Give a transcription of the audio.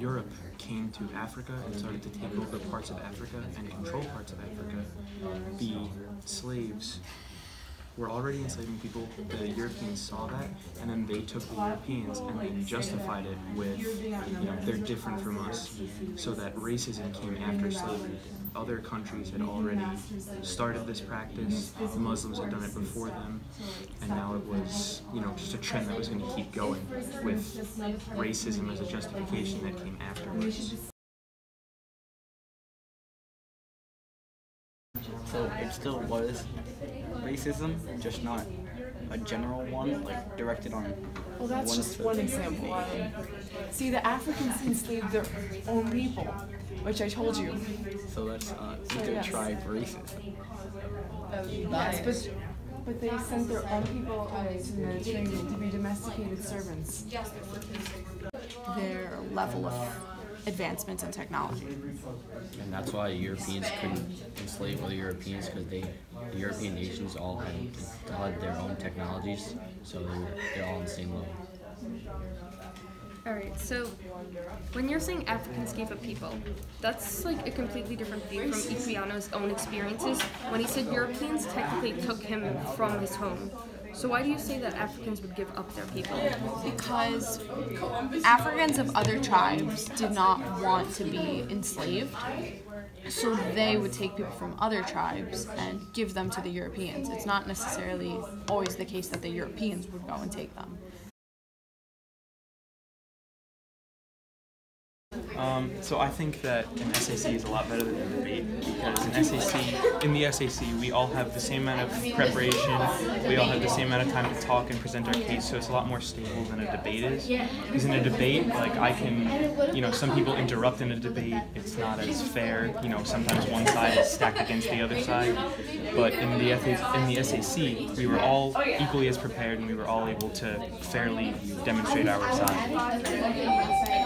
Europe came to Africa and started to take over parts of Africa and control parts of Africa, the slaves were already enslaving people. The Europeans saw that, and then they took the Europeans and they justified it with, you know, they're different from us, so that racism came after slavery. Other countries had already started this practice. The Muslims had done it before them, and now it was, you know, just a trend that was going to keep going with racism as a justification that came afterwards. So it still was racism, just not a general one, like directed on. Well, that's one just one example. Um, see, the Africans enslaved their own people, which I told you. So that's uh, So, inter yes. tribe racism. Yes, but but they sent their own people uh, to the Mediterranean to be domesticated servants. their level of advancements in technology. And that's why Europeans couldn't enslave other Europeans because they, the European nations all had, had their own technologies, so they were, they're all on the same level. Alright, so when you're saying Africans gave up people, that's like a completely different view from Equiano's own experiences when he said Europeans technically took him from his home. So why do you say that Africans would give up their people? Because Africans of other tribes did not want to be enslaved, so they would take people from other tribes and give them to the Europeans. It's not necessarily always the case that the Europeans would go and take them. Um, so I think that an SAC is a lot better than a debate because an SAC, in the SAC, we all have the same amount of preparation, we all have the same amount of time to talk and present our case, so it's a lot more stable than a debate is. Because in a debate, like I can, you know, some people interrupt in a debate, it's not as fair, you know, sometimes one side is stacked against the other side. But in the in the SAC, we were all equally as prepared and we were all able to fairly demonstrate our side.